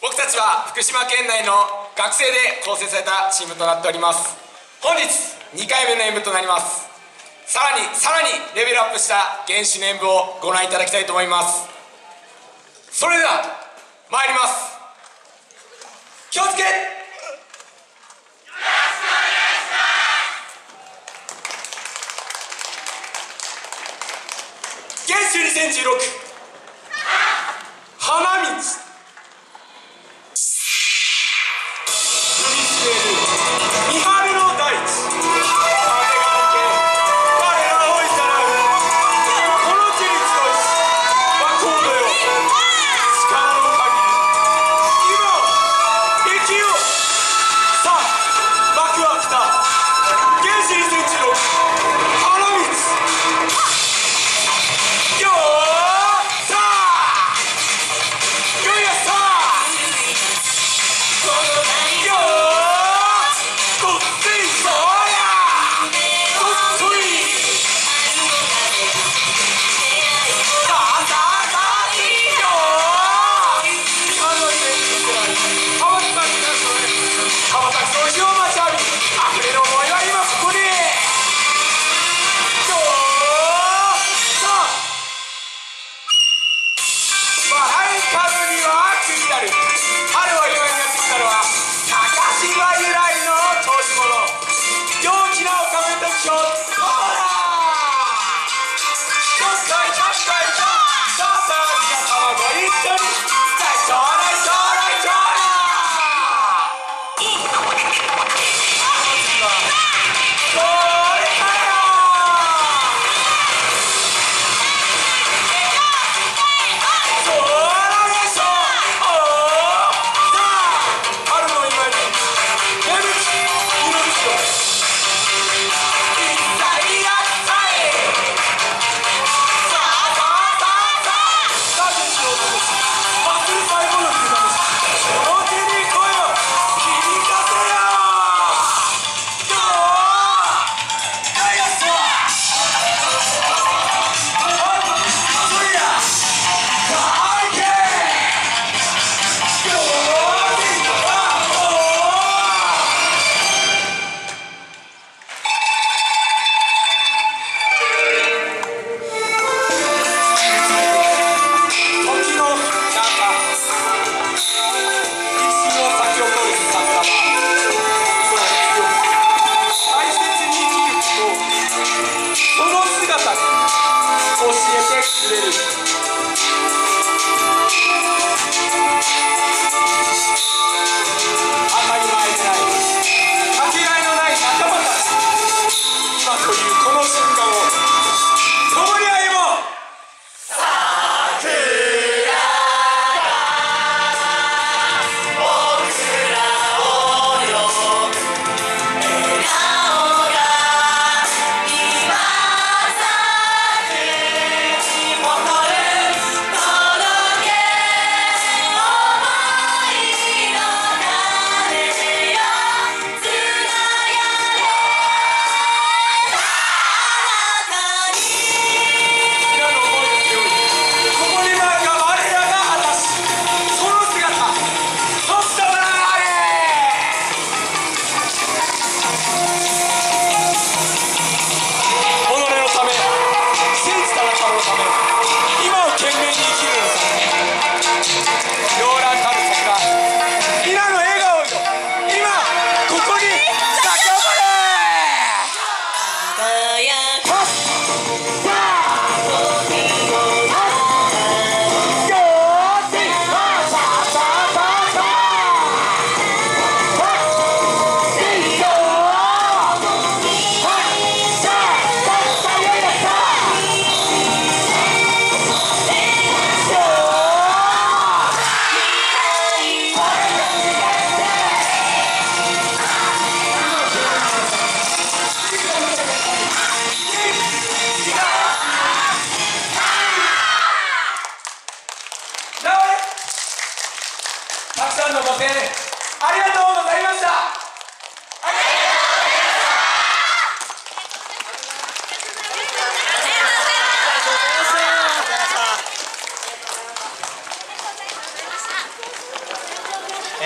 僕たちは福島県内の学生で構成されたチームとなっております。本日2回目の演舞となります。さらにさらにレベルアップした原始の演舞をご覧いただきたいと思います。それでは参ります。気をつけ！原始2016春には秋になる。春は今になってきたのは city.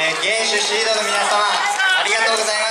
えー、現出シードの皆様ありがとうございます。